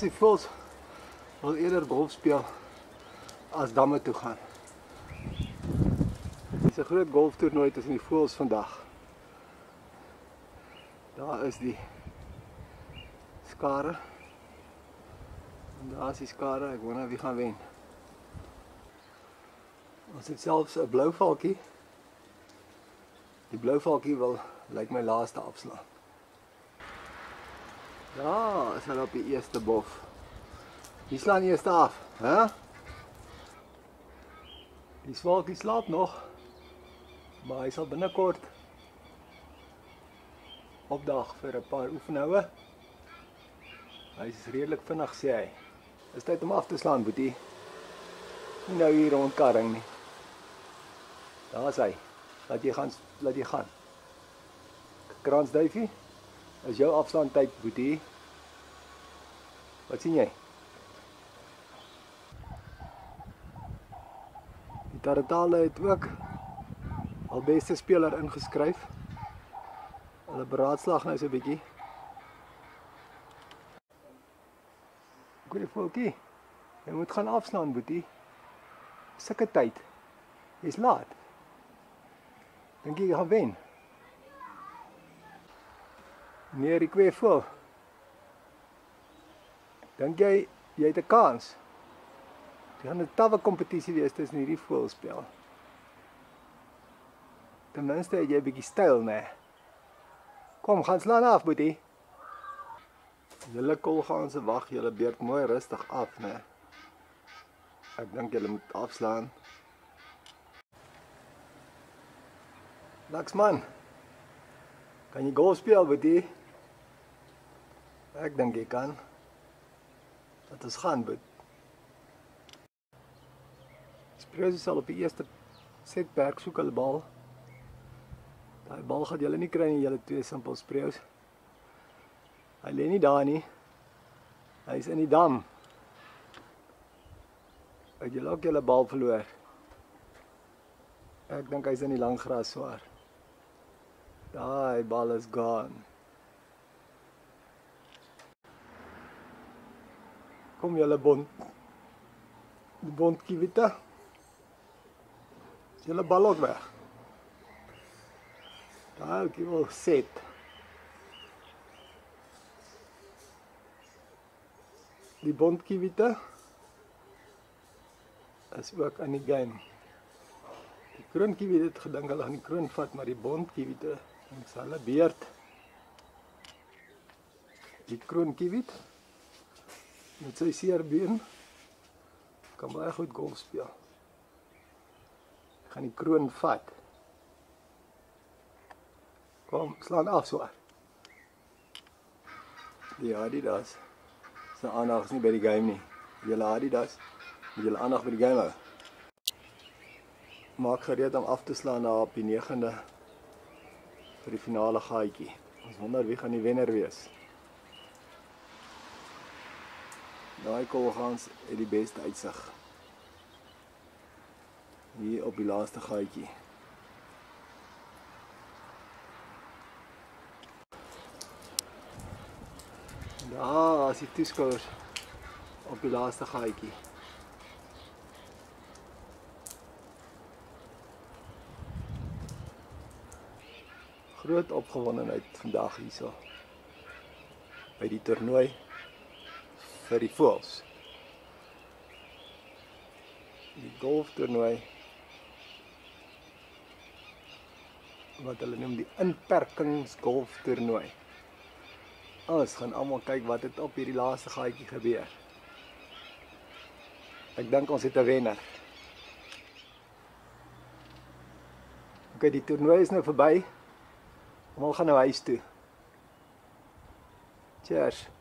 selfs die voels wil eerder golf speel as damme toe gaan. Dis 'n groot golftoernooi tussen die voels vandag. Daar is die skare. En daar is die skare. Ek wonder wie gaan wen. Ons het selfs 'n blou valkie. Die blou valkie wil lyk my laaste afslaan. Ja, is hulle op die eerste bof. Wie slaan eers af, hè? Die swalkie slaap nog. Maar hy sal binnekort opdag vir 'n paar oefenhoue. Hy is redelik vinnig sê hy. Dis tyd om af te slaan, Boetie. Nie nou hier rondkarring nie. Daar's hy. Laat jy gaan, laat jy gaan. Kransduifie. Is jou afstand tyd, Boetie. Wat sien jy? Die Taratale het ook al beste speler ingeskryf. Hulle beraadslag nou so 'n bietjie. Goeie voetjie. Jy moet gaan afslaan, Boetie. Sulke tyd. Jy's laat. Dink jy gaan wen? Nee, ek weet voel. Dink jy jy het 'n kans? Dit gaan 'n tawwe kompetisie wees tussen hierdie voelspel. Ten minste het jy 'n bietjie styl, né? Kom, gaan slaan af, boetie. Julle kolgaanse wag julle beurt mooi rustig af, né? Ek dink julle moet afslaan. Laksman. Kan jy golf speel, boetie? Ek dink jy kan. Dat is gaan, boet. Spreus sal op die eerste setperk soek hulle bal. Daai bal gaan julle nie kry nie, julle twee simpel spreus. Hy lê nie daar nie. Hy's in die dam. Het julle ook julle bal verloor? Ek dink hy's in die lang gras swaar. Daai bal is gone. Kom julle bond. Die bond kiwita. Is julle bal ook weg? Daai ou wil set. Die bond kiwita is ook in die game. Die kroonkiewit het gedink hulle gaan die kroon vat, maar die bondkiewite is hulle beurt. Die kroonkiewit met sy seerbeen kan baie goed golf speel. Ek gaan die kroon vat. Kom, slaan af so. Die Adidas. Sy aandag is nie by die game nie. Julle Adidas, julle aandag by die game hou maak gereed om af te slaan na op die 9de vir die finale gaatjie. Ons wonder wie gaan die wenner wees. Daai kolgans het die beste uitsig. Hier op die laaste gaatjie. Daar is die toeskouers op die laaste gaatjie. groot opgewondenheid vandag hierso by die toernooi vir die voels. Die golftoernooi wat hulle noem die inperkingsgolftoernooi. Ons gaan almal kyk wat het op hierdie laaste gaatjie gebeur. Ek dink ons het 'n wenner. OK, die toernooi is nou verby. Almal gaan nou huis toe. Cheers.